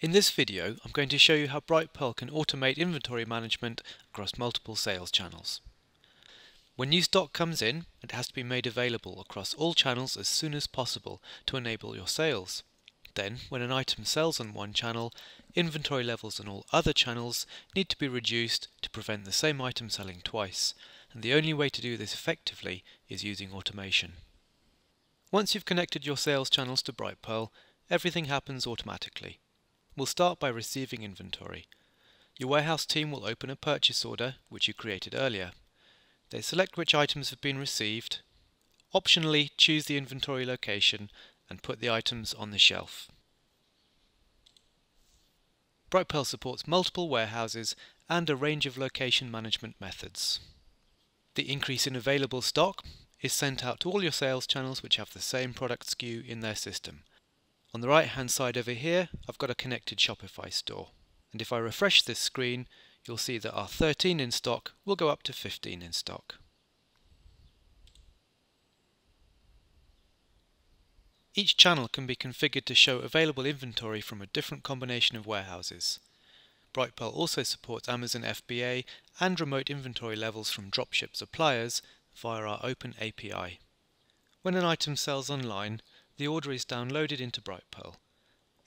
In this video, I'm going to show you how Brightpearl can automate inventory management across multiple sales channels. When new stock comes in, it has to be made available across all channels as soon as possible to enable your sales. Then, when an item sells on one channel, inventory levels on all other channels need to be reduced to prevent the same item selling twice, and the only way to do this effectively is using automation. Once you've connected your sales channels to Brightpearl, everything happens automatically. We'll start by receiving inventory. Your warehouse team will open a purchase order, which you created earlier. They select which items have been received, optionally choose the inventory location and put the items on the shelf. Brightpearl supports multiple warehouses and a range of location management methods. The increase in available stock is sent out to all your sales channels which have the same product SKU in their system. On the right hand side over here, I've got a connected Shopify store. And if I refresh this screen, you'll see that our 13 in stock will go up to 15 in stock. Each channel can be configured to show available inventory from a different combination of warehouses. Brightpearl also supports Amazon FBA and remote inventory levels from dropship suppliers via our open API. When an item sells online, the order is downloaded into Brightpearl.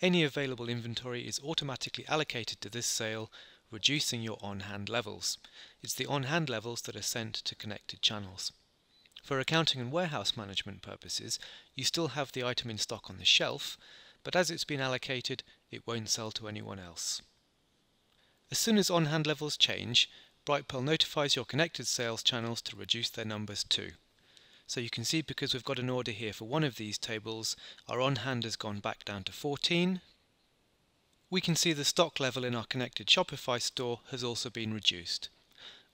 Any available inventory is automatically allocated to this sale, reducing your on-hand levels. It's the on-hand levels that are sent to connected channels. For accounting and warehouse management purposes, you still have the item in stock on the shelf, but as it's been allocated, it won't sell to anyone else. As soon as on-hand levels change, Brightpearl notifies your connected sales channels to reduce their numbers too. So you can see because we've got an order here for one of these tables, our on-hand has gone back down to 14. We can see the stock level in our connected Shopify store has also been reduced.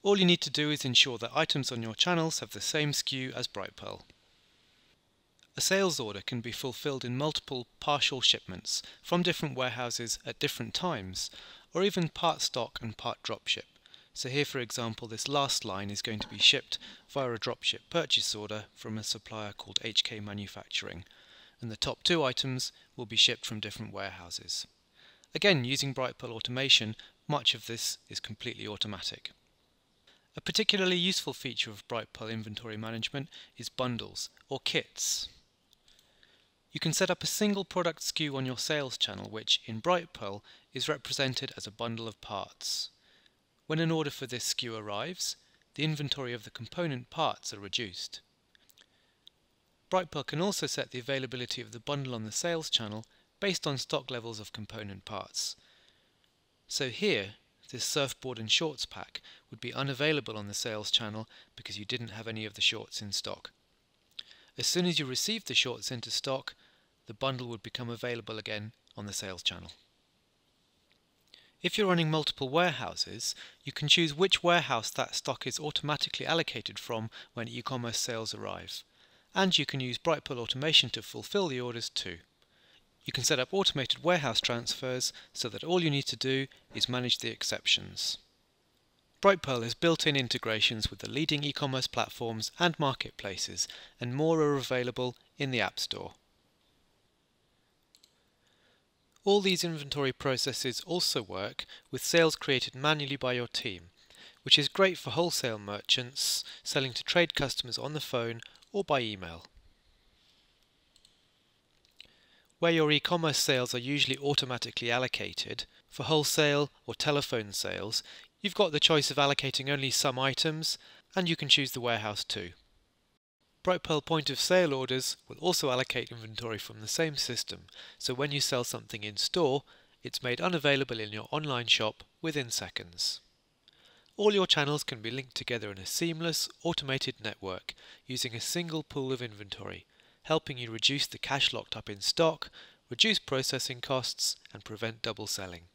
All you need to do is ensure that items on your channels have the same SKU as Brightpearl. A sales order can be fulfilled in multiple partial shipments from different warehouses at different times, or even part stock and part dropship. So here for example this last line is going to be shipped via a dropship purchase order from a supplier called HK Manufacturing and the top two items will be shipped from different warehouses. Again using Brightpearl automation much of this is completely automatic. A particularly useful feature of Brightpearl inventory management is bundles or kits. You can set up a single product SKU on your sales channel which in Brightpearl is represented as a bundle of parts. When an order for this SKU arrives, the inventory of the component parts are reduced. Brightpearl can also set the availability of the bundle on the sales channel based on stock levels of component parts. So here, this surfboard and shorts pack would be unavailable on the sales channel because you didn't have any of the shorts in stock. As soon as you received the shorts into stock, the bundle would become available again on the sales channel. If you're running multiple warehouses, you can choose which warehouse that stock is automatically allocated from when e-commerce sales arrive. And you can use Brightpearl automation to fulfill the orders too. You can set up automated warehouse transfers so that all you need to do is manage the exceptions. Brightpearl has built-in integrations with the leading e-commerce platforms and marketplaces, and more are available in the App Store. All these inventory processes also work with sales created manually by your team, which is great for wholesale merchants selling to trade customers on the phone or by email. Where your e-commerce sales are usually automatically allocated, for wholesale or telephone sales, you've got the choice of allocating only some items, and you can choose the warehouse too. Brightpearl point of sale orders will also allocate inventory from the same system, so when you sell something in store, it's made unavailable in your online shop within seconds. All your channels can be linked together in a seamless, automated network using a single pool of inventory, helping you reduce the cash locked up in stock, reduce processing costs, and prevent double selling.